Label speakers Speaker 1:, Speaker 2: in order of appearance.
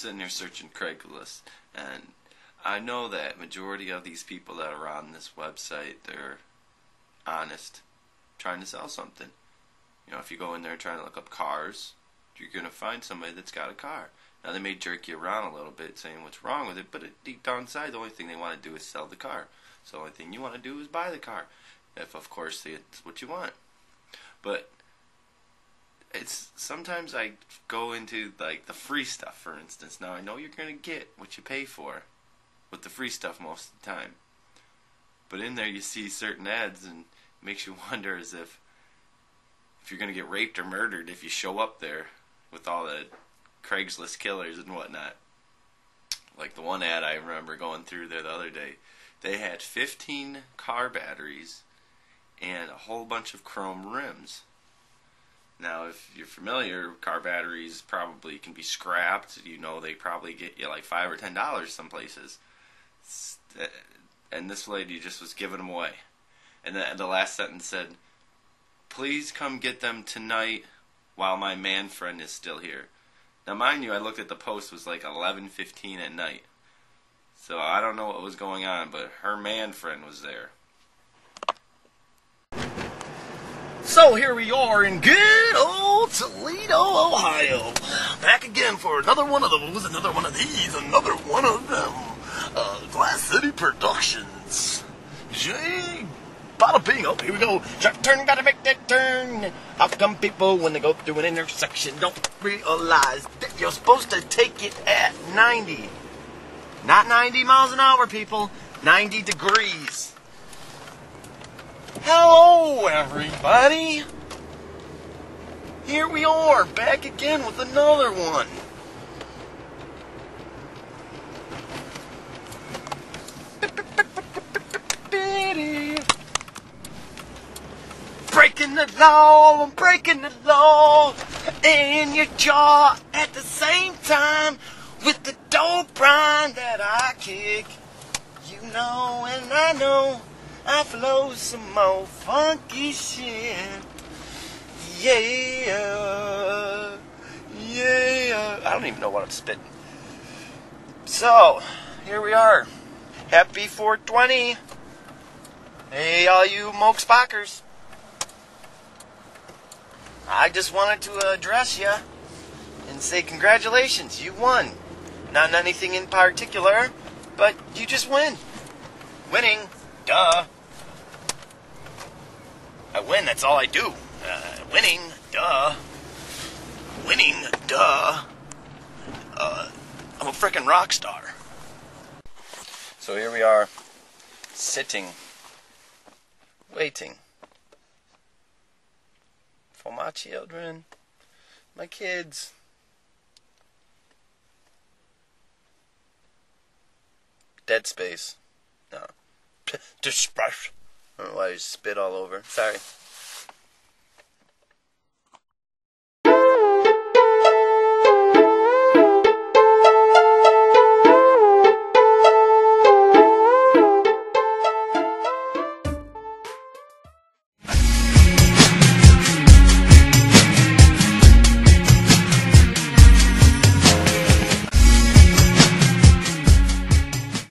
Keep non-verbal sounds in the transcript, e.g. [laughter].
Speaker 1: sitting here searching Craigslist, and I know that majority of these people that are on this website, they're honest, trying to sell something. You know, if you go in there trying to look up cars, you're gonna find somebody that's got a car. Now they may jerk you around a little bit, saying what's wrong with it, but deep down inside, the only thing they want to do is sell the car. So the only thing you want to do is buy the car, if of course it's what you want. But it's sometimes I go into like the free stuff, for instance. Now I know you're gonna get what you pay for with the free stuff most of the time, but in there you see certain ads and it makes you [laughs] wonder as if if you're gonna get raped or murdered if you show up there with all the Craigslist killers and whatnot. Like the one ad I remember going through there the other day, they had 15 car batteries and a whole bunch of chrome rims. Now, if you're familiar, car batteries probably can be scrapped. You know, they probably get you like five or ten dollars some places. Uh, and this lady just was giving them away. And the, the last sentence said, "Please come get them tonight while my man friend is still here." Now, mind you, I looked at the post it was like 11:15 at night. So I don't know what was going on, but her man friend was there.
Speaker 2: So here we are in good old Toledo, Ohio. Back again for another one of those, another one of these, another one of them. Uh, Glass City Productions. Jay bada bing. Oh, here we go. Sharp turn, gotta make that turn. How come people, when they go through an intersection, don't realize that you're supposed to take it at 90? Not 90 miles an hour, people. 90 degrees. Everybody. Here we are, back again with another one. Breaking the law, I'm breaking the law in your jaw at the same time with the dope brine that I kick. You know, and I know I flow some more funky shit. Yeah, yeah. I don't even know what I'm spitting. So, here we are. Happy 420. Hey, all you Moke Spockers. I just wanted to address you and say congratulations, you won. Not anything in particular, but you just win. Winning, duh. I win, that's all I do. Uh, winning, duh. Winning, duh. Uh, I'm a freaking rock star. So here we are, sitting, waiting for my children, my kids. Dead space. No. [laughs] Disperse. Know why I spit all over. Sorry.